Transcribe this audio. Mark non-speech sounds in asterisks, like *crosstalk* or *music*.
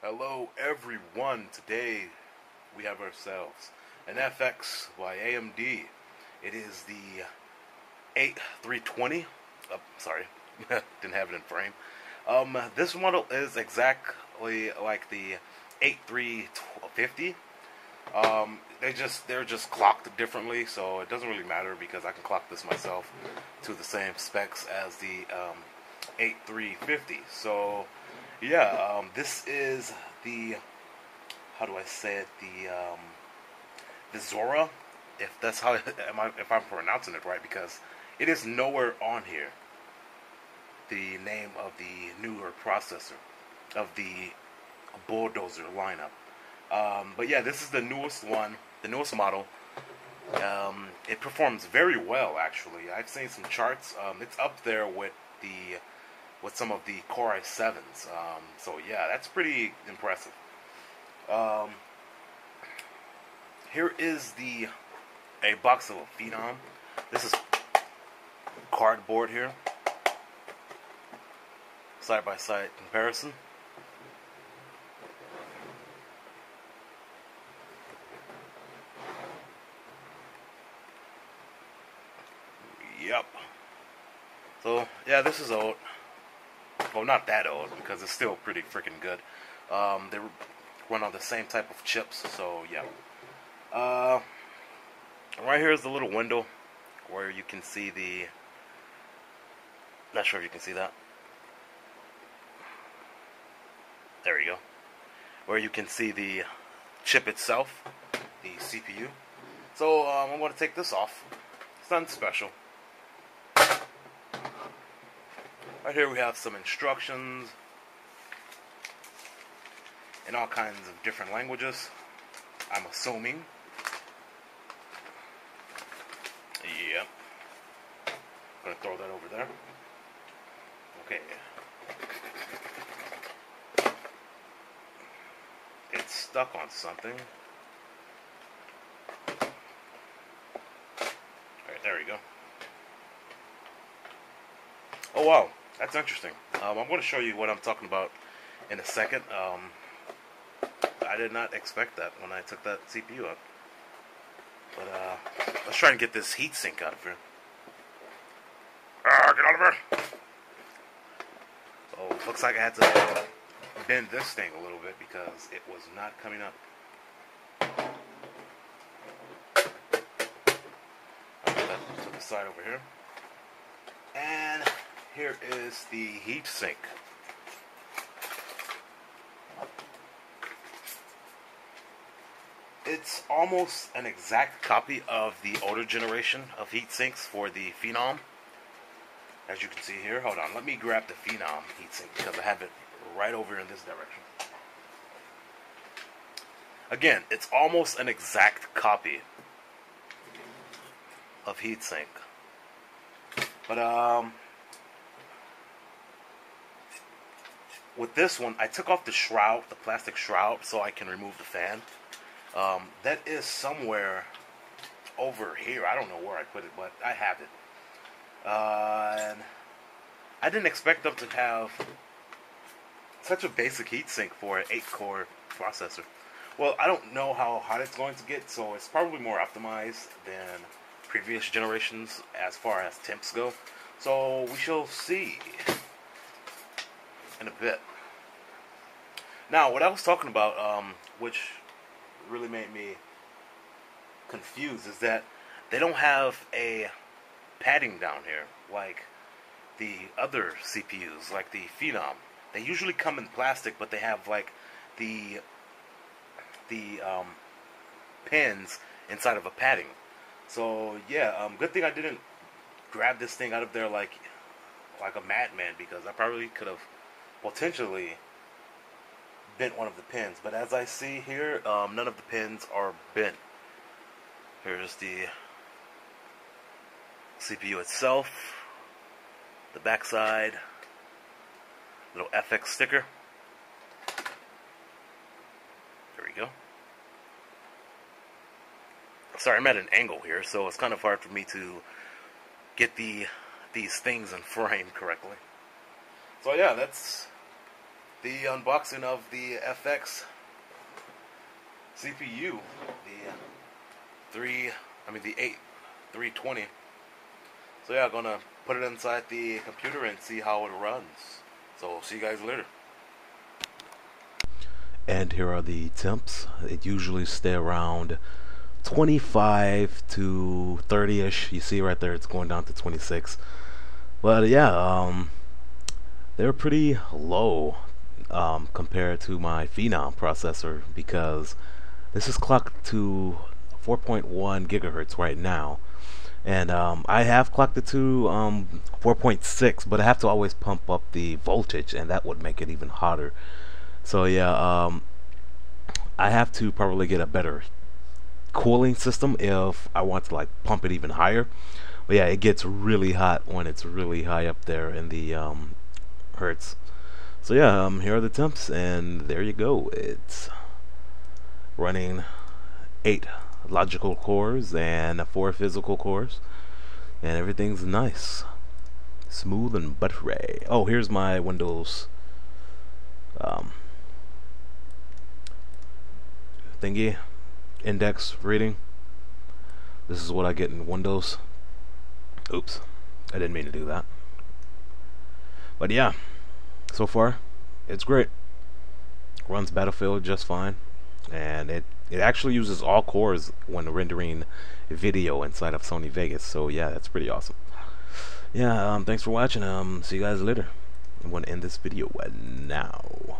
Hello, everyone. Today we have ourselves an FX by AMD. It is the 8320. Oh, sorry, *laughs* didn't have it in frame. Um, this model is exactly like the 8350. Um, they just they're just clocked differently, so it doesn't really matter because I can clock this myself to the same specs as the um, 8350. So yeah, um, this is the how do I say it? The um, the Zora, if that's how *laughs* am I, if I'm pronouncing it right, because it is nowhere on here. The name of the newer processor of the bulldozer lineup. Um, but yeah, this is the newest one, the newest model. Um, it performs very well, actually. I've seen some charts. Um, it's up there with the with some of the Core i7s. Um, so yeah, that's pretty impressive. Um, here is the a box of a Phenom. This is cardboard here. Side by side comparison. Yep. So yeah, this is old well, not that old because it's still pretty freaking good. Um, they run on the same type of chips, so yeah. Uh, right here is the little window where you can see the. Not sure if you can see that. There you go. Where you can see the chip itself, the CPU. So um, I'm going to take this off. It's nothing special. Right here we have some instructions in all kinds of different languages. I'm assuming. Yep. Gonna throw that over there. Okay. It's stuck on something. Alright, there we go. Oh wow. That's interesting. Um, I'm going to show you what I'm talking about in a second. Um, I did not expect that when I took that CPU out. But uh, let's try and get this heatsink out of here. Ah, get out of here! Oh, looks like I had to bend this thing a little bit because it was not coming up. Put that to the side over here. And here is the heat sink. It's almost an exact copy of the older generation of heat sinks for the Phenom. As you can see here, hold on, let me grab the Phenom heatsink because I have it right over in this direction. Again, it's almost an exact copy of heatsink. But um with this one, I took off the shroud, the plastic shroud, so I can remove the fan. Um, that is somewhere over here. I don't know where I put it, but I have it. Uh, I didn't expect them to have such a basic heatsink for an 8-core processor. Well, I don't know how hot it's going to get, so it's probably more optimized than previous generations as far as temps go. So we shall see in a bit. Now, what I was talking about, um, which really made me confused, is that they don't have a padding down here like the other CPUs, like the Phenom. They usually come in plastic, but they have like the the um, pins inside of a padding. So yeah, um, good thing I didn't grab this thing out of there like like a madman because I probably could have potentially bent one of the pins. But as I see here, um, none of the pins are bent. Here's the CPU itself, the backside, little FX sticker. There we go. Sorry, I'm at an angle here, so it's kind of hard for me to get the these things in *laughs* frame correctly. So yeah, that's the unboxing of the FX CPU, the three, I mean the eight, 320. So yeah, I'm gonna put it inside the computer and see how it runs. So see you guys later. And here are the temps. It usually stay around 25 to 30ish. You see right there, it's going down to 26. But yeah, um, they're pretty low um, compared to my Phenom processor because this is clocked to 4.1 gigahertz right now. And um, I have clocked it to um, 4.6 but I have to always pump up the voltage and that would make it even hotter. So yeah um, I have to probably get a better cooling system if I want to like pump it even higher. But yeah it gets really hot when it's really high up there in the um, hertz so yeah um, here are the temps and there you go. It's running eight logical cores and four physical cores and everything's nice smooth and buttery. Oh here's my Windows um, thingy index reading. This is what I get in Windows. Oops I didn't mean to do that but yeah so far it's great. Runs Battlefield just fine. And it it actually uses all cores when rendering video inside of Sony Vegas. So yeah that's pretty awesome. Yeah um, thanks for watching. Um see you guys later. I'm gonna end this video now